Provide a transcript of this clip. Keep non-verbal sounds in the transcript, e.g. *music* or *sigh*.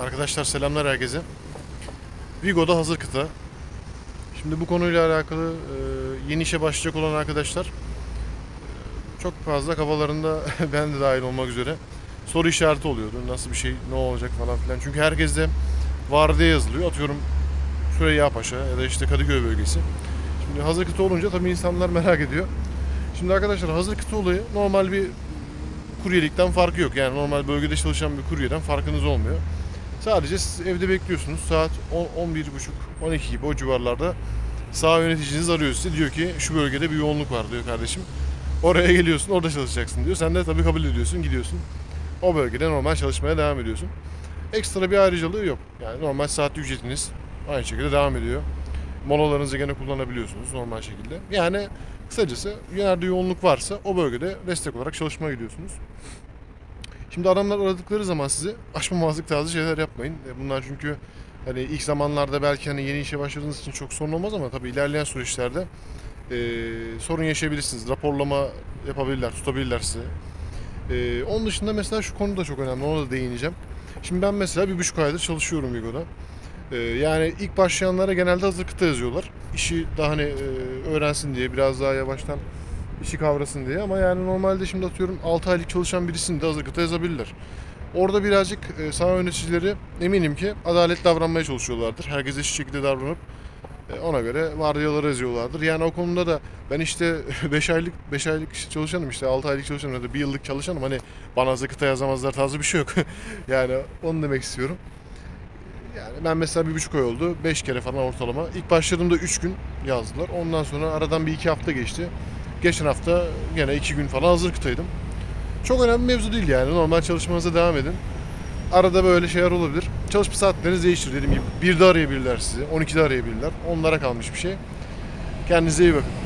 Arkadaşlar selamlar herkese. Vigo'da hazır kıta. Şimdi bu konuyla alakalı e, yeni işe başlayacak olan arkadaşlar e, çok fazla kafalarında *laughs* ben de dahil olmak üzere soru işareti oluyordu. Nasıl bir şey, ne olacak falan filan. Çünkü herkes de var diye yazılıyor. Atıyorum Süreyya Paşa ya da işte Kadıköy bölgesi. Şimdi hazır kıta olunca tabii insanlar merak ediyor. Şimdi arkadaşlar hazır kıta olayı normal bir kuryelikten farkı yok. Yani normal bölgede çalışan bir kuryeden farkınız olmuyor. Sadece siz evde bekliyorsunuz. Saat 10, 11.30, 12 gibi o civarlarda sağ yöneticiniz arıyor sizi. Diyor ki şu bölgede bir yoğunluk var diyor kardeşim. Oraya geliyorsun, orada çalışacaksın diyor. Sen de tabii kabul ediyorsun, gidiyorsun. O bölgede normal çalışmaya devam ediyorsun. Ekstra bir ayrıcalığı yok. Yani normal saat ücretiniz aynı şekilde devam ediyor. Molalarınızı gene kullanabiliyorsunuz normal şekilde. Yani kısacası nerede yoğunluk varsa o bölgede destek olarak çalışmaya gidiyorsunuz. Şimdi adamlar aradıkları zaman sizi açmamazlık tarzı şeyler yapmayın. E, Bunlar çünkü hani ilk zamanlarda belki hani yeni işe başladığınız için çok sorun olmaz ama tabii ilerleyen süreçlerde e, sorun yaşayabilirsiniz. Raporlama yapabilirler, tutabilirler sizi. E, onun dışında mesela şu konu da çok önemli. Ona da değineceğim. Şimdi ben mesela bir buçuk aydır çalışıyorum Vigo'da. E, yani ilk başlayanlara genelde hazır kıta yazıyorlar. İşi daha hani e, öğrensin diye biraz daha yavaştan işi kavrasın diye ama yani normalde şimdi atıyorum 6 aylık çalışan birisini de hazır kıta yazabilirler. Orada birazcık e, sağ yöneticileri eminim ki adalet davranmaya çalışıyorlardır. Herkese eşit şekilde davranıp e, ona göre vardiyaları yazıyorlardır. Yani o konuda da ben işte *laughs* 5 aylık 5 aylık çalışanım işte 6 aylık çalışanım ya da 1 yıllık çalışanım hani bana hazır kıta yazamazlar tarzı bir şey yok. *laughs* yani onu demek istiyorum. Yani ben mesela bir buçuk ay oldu. 5 kere falan ortalama. İlk başladığımda 3 gün yazdılar. Ondan sonra aradan bir iki hafta geçti. Geçen hafta gene 2 gün falan hazır kıtaydım. Çok önemli bir mevzu değil yani. Normal çalışmanıza devam edin. Arada böyle şeyler olabilir. Çalışma saatleriniz değişir dediğim gibi. 1'de arayabilirler sizi. 12'de arayabilirler. Onlara kalmış bir şey. Kendinize iyi bakın.